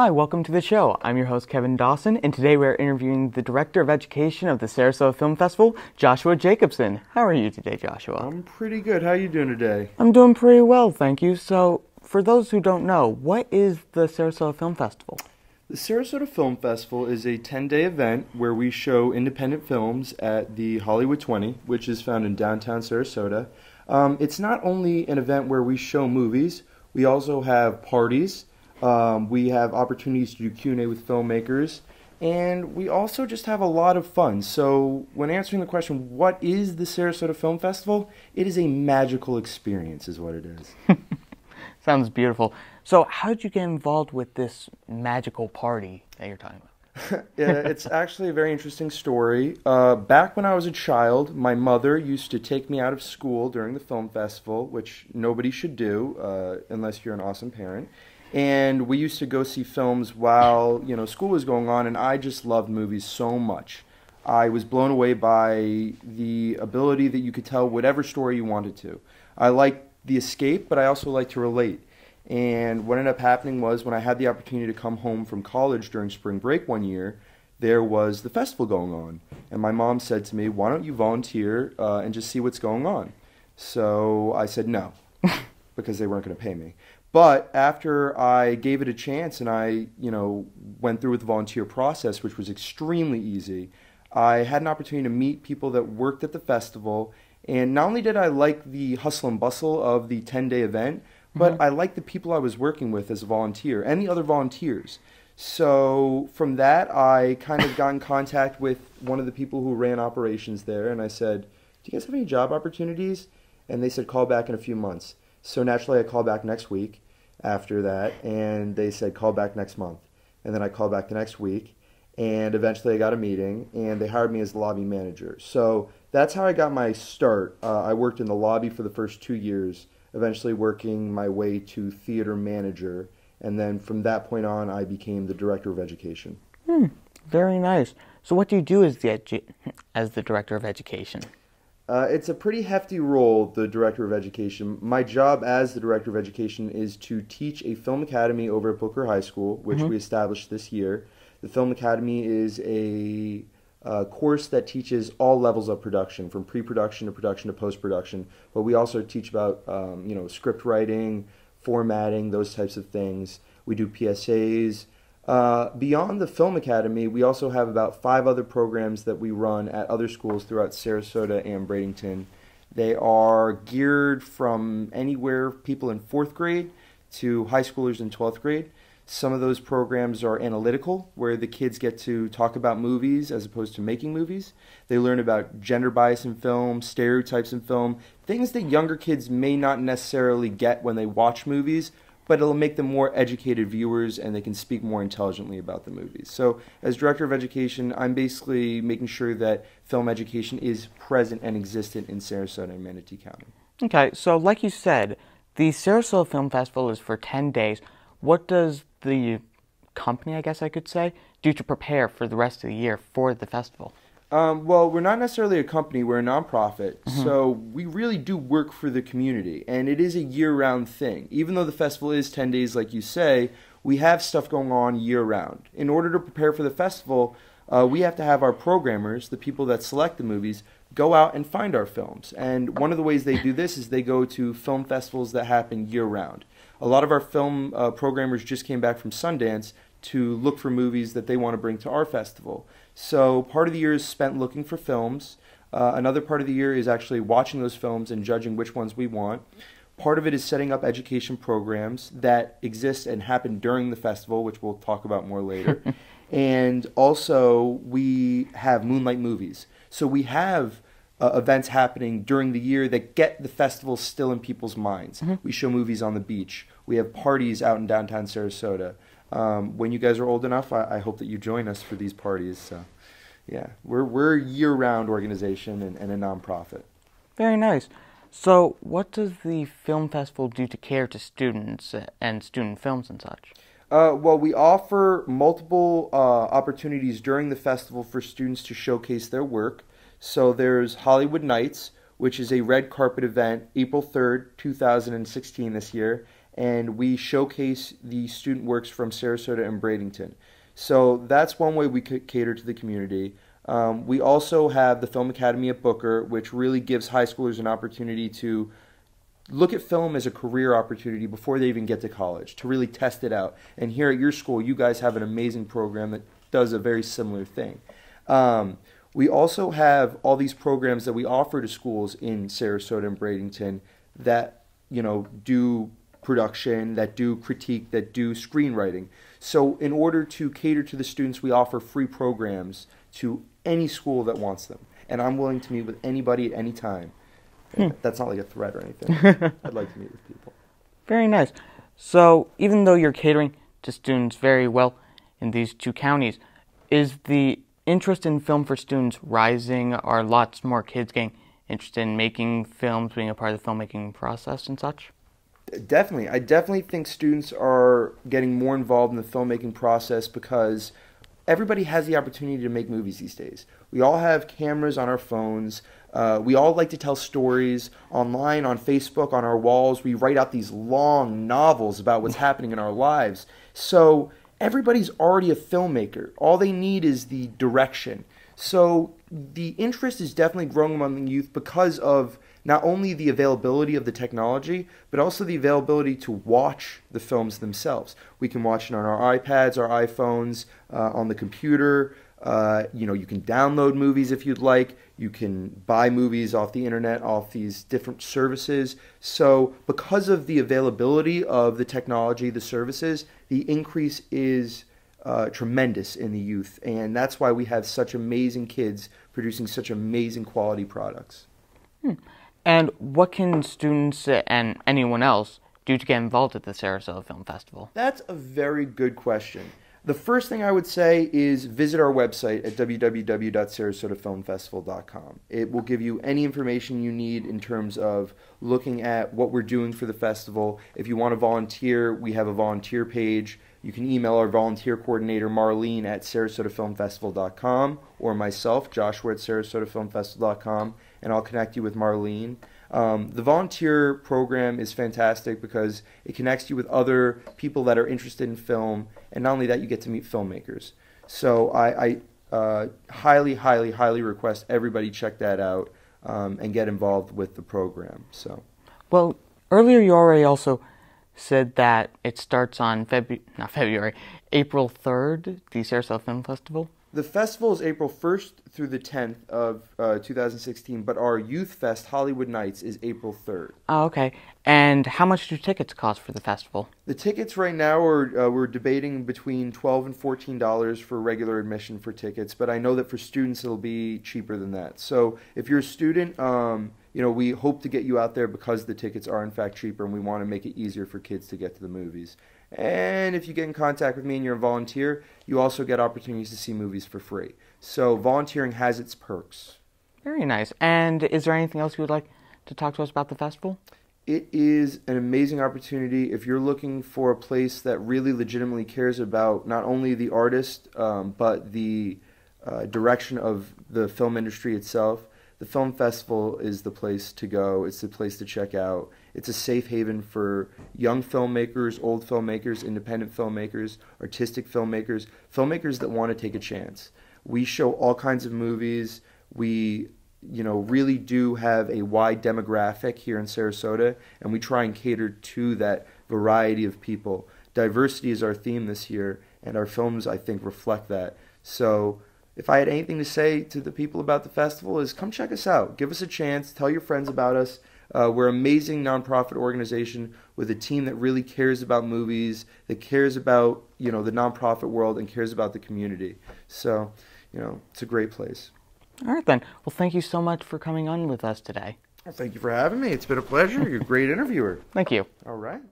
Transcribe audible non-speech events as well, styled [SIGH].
Hi, welcome to the show. I'm your host, Kevin Dawson, and today we're interviewing the Director of Education of the Sarasota Film Festival, Joshua Jacobson. How are you today, Joshua? I'm pretty good. How are you doing today? I'm doing pretty well, thank you. So, for those who don't know, what is the Sarasota Film Festival? The Sarasota Film Festival is a 10 day event where we show independent films at the Hollywood 20, which is found in downtown Sarasota. Um, it's not only an event where we show movies, we also have parties um, we have opportunities to do Q&A with filmmakers, and we also just have a lot of fun. So when answering the question, what is the Sarasota Film Festival? It is a magical experience, is what it is. [LAUGHS] Sounds beautiful. So how did you get involved with this magical party that you're talking about? [LAUGHS] it's actually a very interesting story. Uh, back when I was a child, my mother used to take me out of school during the film festival, which nobody should do uh, unless you're an awesome parent and we used to go see films while you know school was going on and i just loved movies so much. I was blown away by the ability that you could tell whatever story you wanted to. I liked the escape but i also liked to relate. And what ended up happening was when i had the opportunity to come home from college during spring break one year there was the festival going on. And my mom said to me why don't you volunteer uh, and just see what's going on? So i said no [LAUGHS] because they weren't going to pay me but after I gave it a chance and I, you know, went through with the volunteer process, which was extremely easy, I had an opportunity to meet people that worked at the festival. And not only did I like the hustle and bustle of the 10 day event, but mm-hmm. I liked the people I was working with as a volunteer and the other volunteers. So from that, I kind of got in contact with one of the people who ran operations there, and I said, "Do you guys have any job opportunities?" And they said, "Call back in a few months." So naturally, I called back next week after that, and they said, call back next month. And then I called back the next week, and eventually I got a meeting, and they hired me as the lobby manager. So that's how I got my start. Uh, I worked in the lobby for the first two years, eventually working my way to theater manager. And then from that point on, I became the director of education. Hmm, very nice. So, what do you do as the, as the director of education? Uh, it's a pretty hefty role, the director of education. My job as the director of education is to teach a film academy over at Booker High School, which mm-hmm. we established this year. The film academy is a uh, course that teaches all levels of production, from pre-production to production to post-production. But we also teach about, um, you know, script writing, formatting, those types of things. We do PSAs. Uh, beyond the Film Academy, we also have about five other programs that we run at other schools throughout Sarasota and Bradenton. They are geared from anywhere people in fourth grade to high schoolers in 12th grade. Some of those programs are analytical, where the kids get to talk about movies as opposed to making movies. They learn about gender bias in film, stereotypes in film, things that younger kids may not necessarily get when they watch movies, but it'll make them more educated viewers and they can speak more intelligently about the movies. So, as director of education, I'm basically making sure that film education is present and existent in Sarasota and Manatee County. Okay, so like you said, the Sarasota Film Festival is for 10 days. What does the company, I guess I could say, do to prepare for the rest of the year for the festival? Um, well, we're not necessarily a company, we're a nonprofit. Mm-hmm. So we really do work for the community, and it is a year round thing. Even though the festival is 10 days, like you say, we have stuff going on year round. In order to prepare for the festival, uh, we have to have our programmers, the people that select the movies, go out and find our films. And one of the ways they do this is they go to film festivals that happen year round. A lot of our film uh, programmers just came back from Sundance to look for movies that they want to bring to our festival. So part of the year is spent looking for films. Uh, another part of the year is actually watching those films and judging which ones we want. Part of it is setting up education programs that exist and happen during the festival, which we'll talk about more later. [LAUGHS] and also, we have Moonlight Movies. So we have uh, events happening during the year that get the festival still in people's minds. Mm-hmm. We show movies on the beach. We have parties out in downtown Sarasota um, when you guys are old enough, I, I, hope that you join us for these parties. So, yeah, we're we're a year-round organization and, and a nonprofit. Very nice. So, what does the film festival do to care to students and student films and such? Uh, well, we offer multiple uh, opportunities during the festival for students to showcase their work. So there's Hollywood Nights, which is a red carpet event, April 3rd, 2016 this year, and we showcase the student works from Sarasota and Bradenton. So that's one way we could cater to the community. Um, we also have the Film Academy at Booker, which really gives high schoolers an opportunity to look at film as a career opportunity before they even get to college, to really test it out. And here at your school, you guys have an amazing program that does a very similar thing. Um, we also have all these programs that we offer to schools in Sarasota and Bradenton that you know do production, that do critique, that do screenwriting. So in order to cater to the students, we offer free programs to any school that wants them. And I'm willing to meet with anybody at any time. Hmm. That's not like a threat or anything. [LAUGHS] I'd like to meet with people. Very nice. So even though you're catering to students very well in these two counties, is the interest in film for students rising? Are lots more kids getting interested in making films, being a part of the filmmaking process and such? Definitely. I definitely think students are getting more involved in the filmmaking process because everybody has the opportunity to make movies these days. We all have cameras on our phones. Uh, we all like to tell stories online, on Facebook, on our walls. We write out these long novels about what's happening in our lives. So everybody's already a filmmaker. All they need is the direction. So the interest is definitely growing among the youth because of not only the availability of the technology, but also the availability to watch the films themselves. We can watch it on our iPads, our iPhones, uh, on the computer. Uh, you know, you can download movies if you'd like. You can buy movies off the internet, off these different services. So, because of the availability of the technology, the services, the increase is uh, tremendous in the youth. And that's why we have such amazing kids producing such amazing quality products. Hmm. And what can students and anyone else do to get involved at the Sarasota Film Festival? That's a very good question. The first thing I would say is visit our website at www.sarasotafilmfestival.com. It will give you any information you need in terms of looking at what we're doing for the festival. If you want to volunteer, we have a volunteer page. You can email our volunteer coordinator, Marlene, at sarasotafilmfestival.com or myself, Joshua, at sarasotafilmfestival.com, and I'll connect you with Marlene. Um, the volunteer program is fantastic because it connects you with other people that are interested in film, and not only that, you get to meet filmmakers. So I, I uh, highly, highly, highly request everybody check that out um, and get involved with the program. So, well, earlier you already also said that it starts on February, not February, April third, the Sarasota Film Festival. The festival is April 1st through the 10th of uh, 2016, but our Youth Fest Hollywood Nights is April 3rd. Oh, okay. And how much do tickets cost for the festival? The tickets right now are uh, we're debating between 12 and 14 dollars for regular admission for tickets, but I know that for students it'll be cheaper than that. So if you're a student, um, you know, we hope to get you out there because the tickets are in fact cheaper, and we want to make it easier for kids to get to the movies. And if you get in contact with me and you're a volunteer, you also get opportunities to see movies for free. So volunteering has its perks. Very nice. And is there anything else you would like to talk to us about the festival? It is an amazing opportunity if you're looking for a place that really legitimately cares about not only the artist, um, but the uh, direction of the film industry itself the film festival is the place to go. It's the place to check out. It's a safe haven for young filmmakers, old filmmakers, independent filmmakers, artistic filmmakers, filmmakers that want to take a chance. We show all kinds of movies. We you know really do have a wide demographic here in Sarasota and we try and cater to that variety of people. Diversity is our theme this year and our films I think reflect that. So if I had anything to say to the people about the festival, is come check us out. Give us a chance. Tell your friends about us. Uh, we're an amazing nonprofit organization with a team that really cares about movies, that cares about you know the nonprofit world, and cares about the community. So, you know, it's a great place. All right then. Well, thank you so much for coming on with us today. Well, thank you for having me. It's been a pleasure. You're a great interviewer. Thank you. All right.